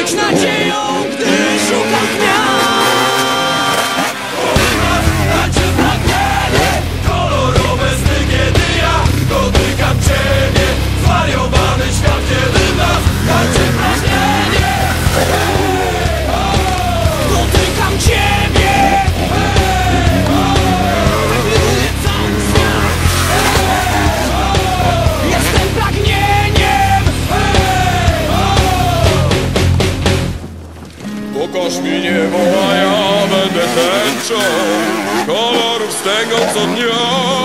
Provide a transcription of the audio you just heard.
być nadzieją. Już mi nie woła, ja będę tęczą Kolorów z tego co dnia